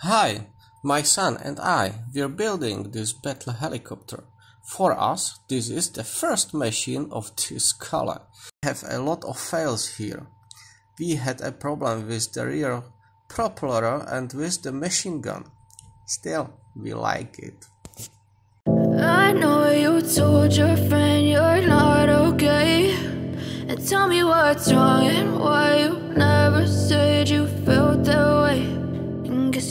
Hi, my son and I, we're building this battle helicopter. For us, this is the first machine of this color. We have a lot of fails here. We had a problem with the rear propeller and with the machine gun. Still, we like it. I know you told your friend you're not okay And tell me what's wrong and why you never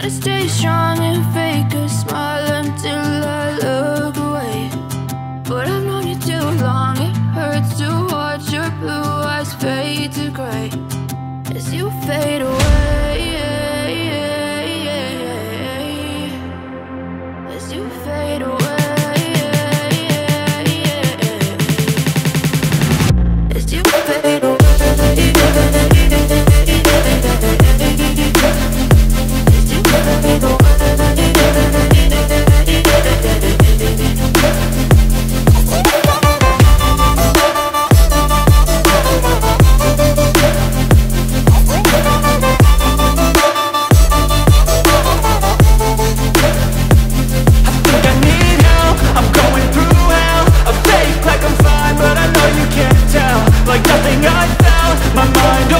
To stay strong and fake nothing I felt My mind